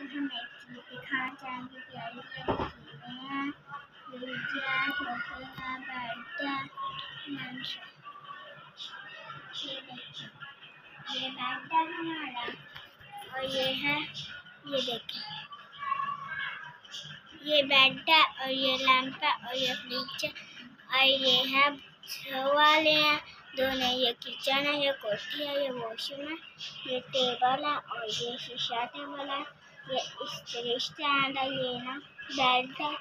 कि ये हैं है है हमारा और ये है है और ये लैंप है और ये फ्रिज है और ये है वाले हैं दोनों ये किचन है ये कोठी है ये वॉशरूम है ये टेबल है और ये शीशा टेबल है ये स्त्री स्टैंड है ये ना बेड है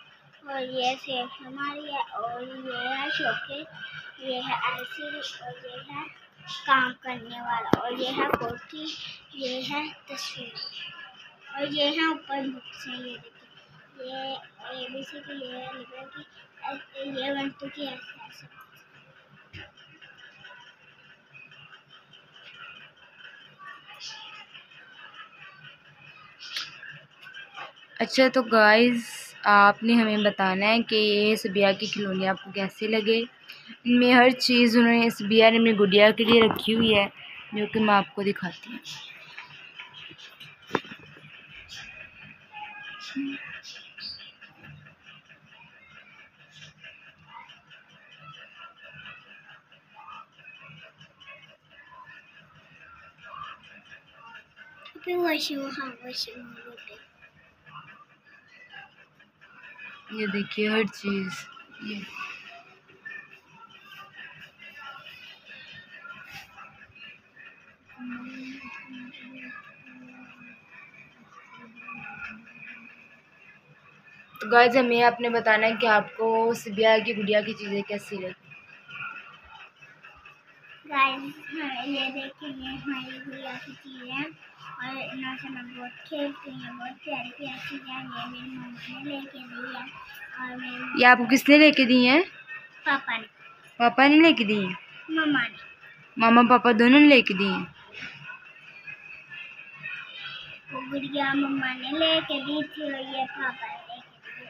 और ये सेफ़ हमारी है और ये है शोके, ये है एलसीडी और ये है काम करने वाला और ये है कोठी, ये है तस्वीर और ये है ऊपर बुक्स है ये देखिए। ये ए बी सी की ये लिखा कि ये वन टू की ऐसे। अच्छा तो गाइस आपने हमें बताना है कि ये सबिया की खिलौने आपको कैसे लगे? इनमें हर चीज़ उन्होंने सबिया ने अपनी गुड़िया के लिए रखी हुई है, जो कि मैं आपको दिखाती हूँ। वॉशिंग हाँ वॉशिंग ये देखिए हर चीज़। ये। तो गाइज़ हमें आपने बताना है कि आपको सिबिया की गुड़िया की चीज़ें कैसी लगी। गाइस हाँ, ये देखिए ये हमारी गुड़िया की चीज़ें और इन्हों से मैं बहुत खेलती हूँ बहुत प्यारी प्यारी चीज़ें ये मेरी मम्मा ने लेके दी है और मेरी ये आपको किसने लेके दी हैं? पापा ने। पापा ने लेके दी हैं? मम्मा ने। मामा पापा दोनों ने लेके दी हैं? वो गुड़िया मम्मा ने लेके दी थी और ये पापा ने लेके दी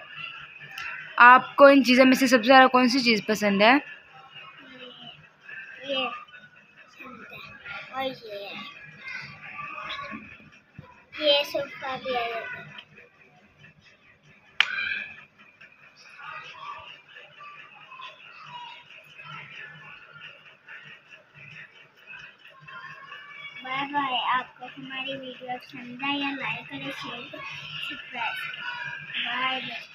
आपको इन चीज़ों में से सबसे ज़्यादा कौन सी चीज़ पसंद है? ये ये। और ये है ये सोफा भी है बाय बाय आपको हमारी वीडियो पसंद आए या लाइक करें शेयर करें सब्सक्राइब करें बाय बाय